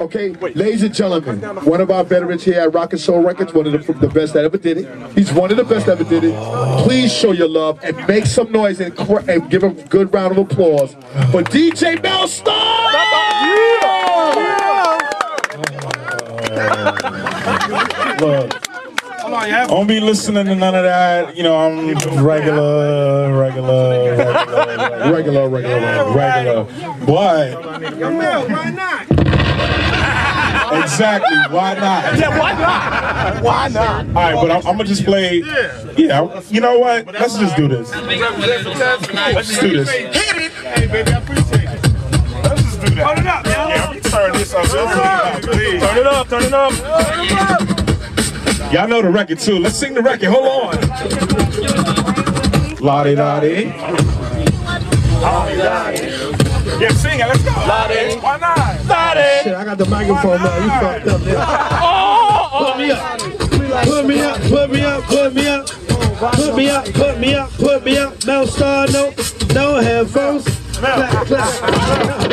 Okay, ladies and gentlemen, one of our veterans here at Rock and Soul Records, one of the, the best that ever did it. He's one of the best that ever did it. Please show your love and make some noise and, cr- and give a good round of applause for DJ Mell Star. Look, I don't be listening to none of that. You know, I'm regular, regular, regular, Regular, regular, regular. regular. But Why not? exactly, why not? Yeah, why not? Why not? All right, but I'm, I'm gonna just play. Yeah, you know what? Let's just do this. Let's just do this. Hey, baby, I appreciate it. Let's just do that. Hold it up, man. Yeah, turn this up. Please. Turn it up, turn it up. Y'all know the record too. Let's sing the record. Hold on. Lottie Lottie. Yeah, sing it. Let's go. Lottie. Why not? Lottie. Shit, I got the microphone now. You fucked up there. Oh, oh, oh. Put me up. Put me up, put me up, put me up. Put me up, put me up, put me up. No star, no, no headphones. Clap, clap.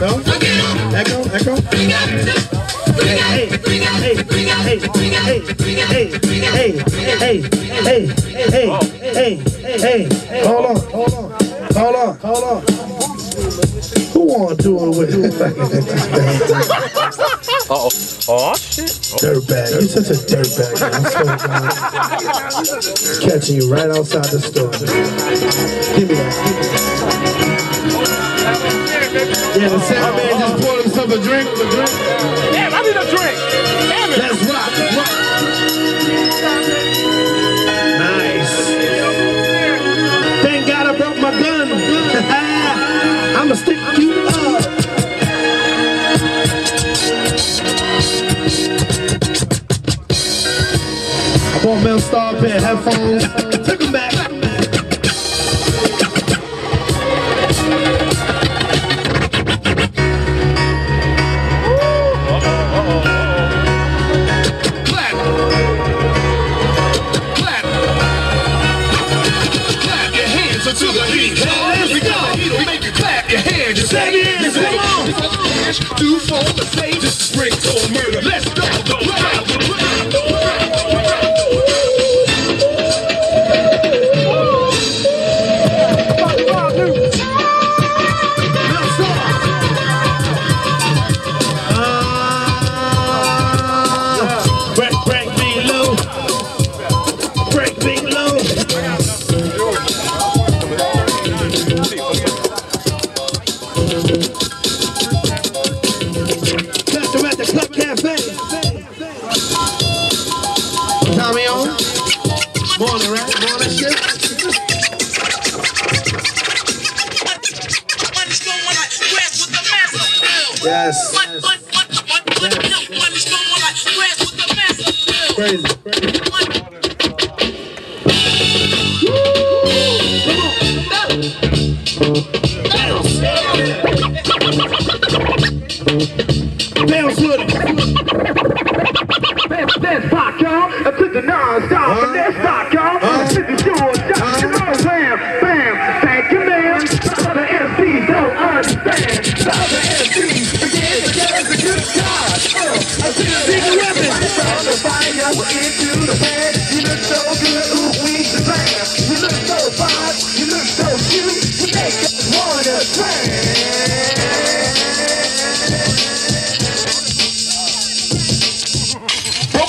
No. Echo, echo. Hey, hey, hey, hey, hey, hey, hey, hey, hey, hey, hey, hey. hey, Hold on, hold on, hold on, hold on. Who wanna do it with? Uh-oh. Oh, shit. Dirtbag, you're such a dirtbag. I'm so. Catching you right outside the store. Give me that. Yeah, the sound man just poured himself a drink. A drink. Damn, I need a drink. Damn it. Let's rock. rock. Nice. Thank God I broke my gun. I'ma stick you up. I bought Mell Star pair headphones. Took them back. Until the heat. Here we go. We make you clap your hands. Just say it. Come on. Do for the same. Just spring to murder. Let's go. Yes. One, yes. one, one, one, one, yes. milk, one, going more like with the master. Crazy, crazy. One. Bounce with him. That's that pop, y'all. I took the non-stop, and that's Hey.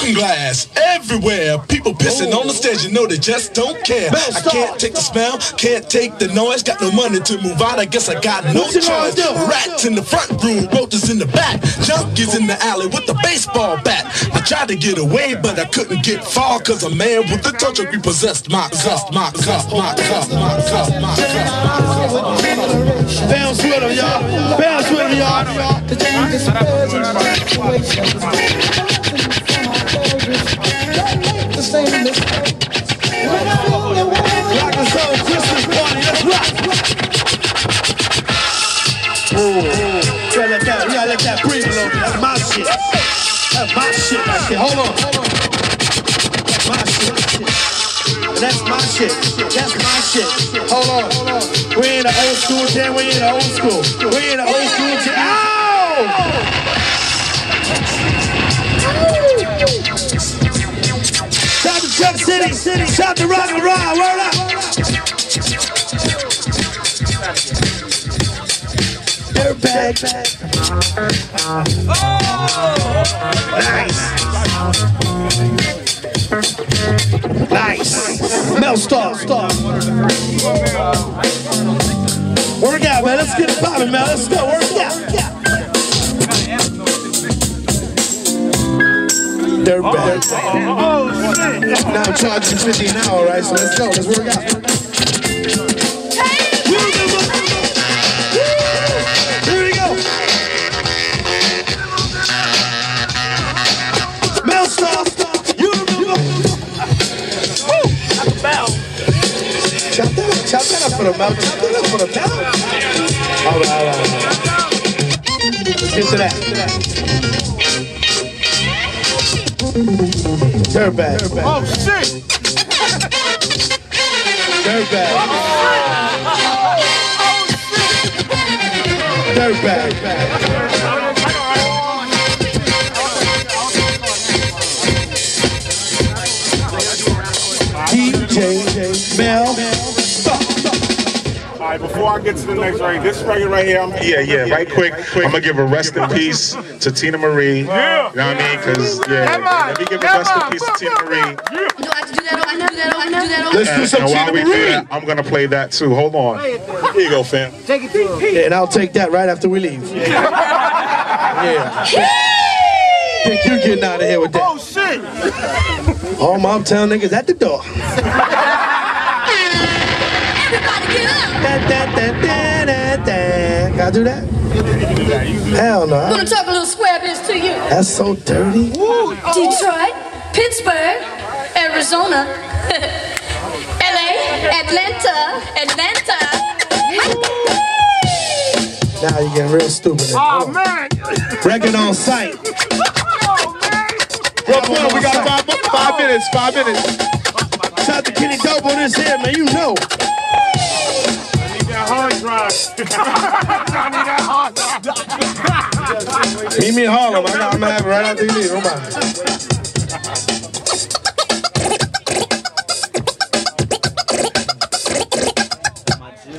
Broken glass everywhere. People pissing on the stage, you know they just don't care. I can't take the smell, can't take the noise. Got no money to move out, I guess I got no What you gonna choice. Rats in the front room, roaches in the back, junkies in the alley with the baseball bat. I tried to get away, but I couldn't get far, cause a man with a touch of repossessed my car, my car, my car, my car, my car. Bounce with him, y'all. Bounce with him, y'all. to change the spells and soul Christmas party, let's rock. Ooh, that, that. That's my shit. That's my shit. Hold on. My shit. That's my shit. That's my shit. Hold on. We in the old school jam. We in the old school. We in the old school jam. Ow! Shout City. City. Shout to Rock and Roll. Word up. Dirtbag. Oh! Nice. Nice. Mell Star. Star. Work out, man. Let's get it popping, man. Let's go. Work out. Dirtbag. Oh, oh, oh, now I'm charging 50 an hour, right? So let's go. Let's work out. Here we go. Mell Star. You remember? Woo. Chop that up. Chop that up for the mouth. Chop that up for the mouth. All right, all right, all right. Let's get to that. Dirtbag. Oh, shit. Dirtbag. Oh shit! Dirtbag. DJ Mell. All right, before I get to the next record, this record right here, I'm Yeah, yeah, right quick. I'm gonna give a rest in peace to Teena Marie. Yeah. You know what I mean? Because, yeah, let me give a rest in peace to Teena Marie. Do I have do that? I have do that? I have do that? Let's do some and Teena Marie. that, I'm gonna play that too. Hold on. Here you go, fam. Yeah, and I'll take that right after we leave. Yeah. Think you're getting out of here with that. Oh, shit. All my uptown niggas at the door. Everybody get up! Da, da, da, da, da, da. Can I do that? Hell no. I'm gonna talk a little square biz to you. That's so dirty. Detroit, Pittsburgh, Arizona, LA, Atlanta, Atlanta. Now you're getting real stupid. Oh, man. Record on site. Real quick, we got five, five minutes, five minutes. Shout out to Kenny Dope on this here, man. You know. I need that hard drive. I need that hard drive. Meet me in Harlem. I got, I'm gonna have it right after you leave. Come on.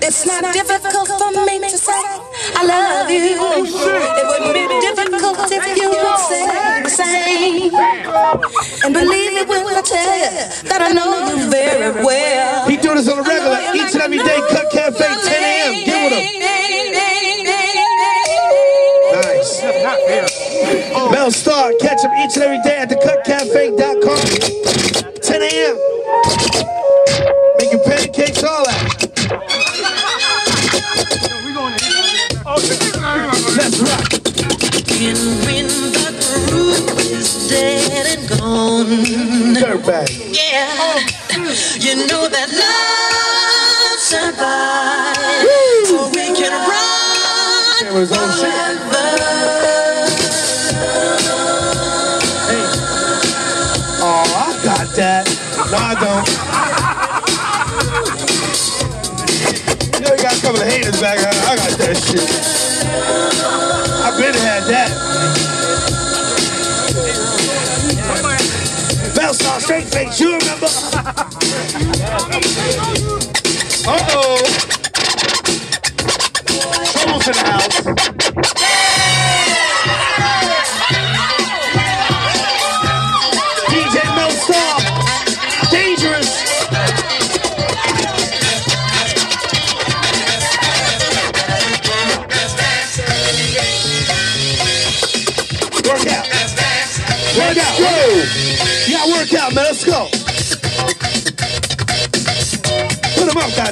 It's not difficult for me to say I love you. It wouldn't be difficult if you would say the same. And believe me when I tell you that I know you very well. He do this on a regular, each and every day. Each and every day at thecutcafe.com. 10 a.m. Making pancakes, all that. Let's rock. And when the groove is dead and gone, Dirtbag. yeah, oh. you know that love survives. So we can run shit. Haters back. I, I got that shit. I been had that. Mell Star straight face, you remember? Uh-oh. Trouble's in the house.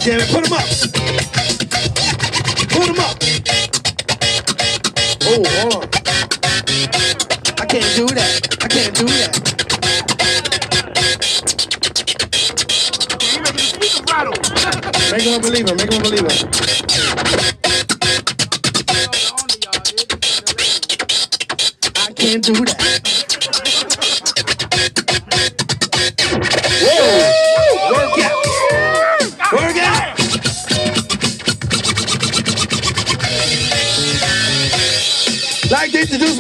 Put it. Put him up. Put him up. Oh, on. I can't do that. I can't do that. Make him a believer. Make him a believer. I can't do that.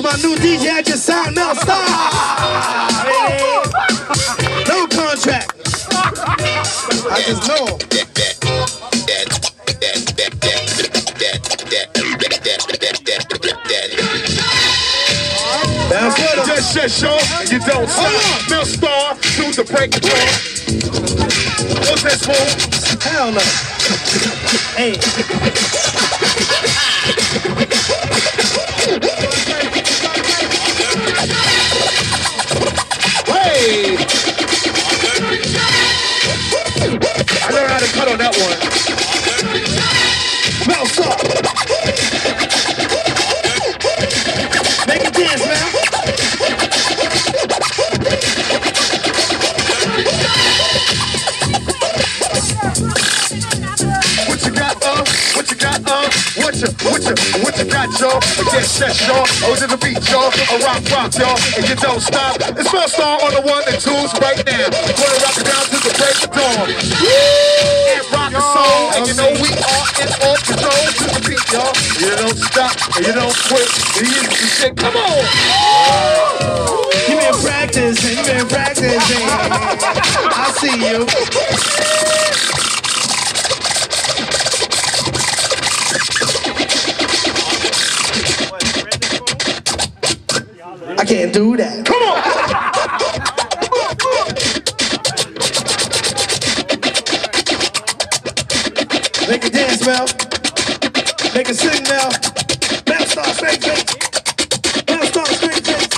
My new DJ, I just signed Mell Star. No contract. I just know. That's what I'm Just shut show and you don't stop. Mell Star, do the break of dawn. What's that smooth? Hell no. Hey! That one. You got, y'all? Again, set, y'all. O's in the beat, y'all. A rock, rock, y'all. And you don't stop. It's my star on the one and twos right now. Gonna rock it down to the break of dawn. And rock and soul. And you know we are in all control to the beat, y'all. You don't stop and you don't quit. And you you say, come on. You been practicing, you been practicing. I see you. Can't do that. Come on. Make it dance, Mell. Make it sing, Mell. Mell star straight face. Mell star straight face.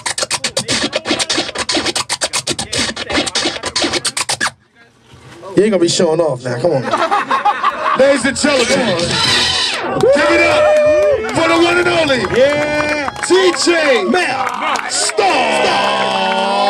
You ain't gonna be showing off now. Come on. Ladies and gentlemen, give it up for the one and only. Yeah. DJ Mell. Star.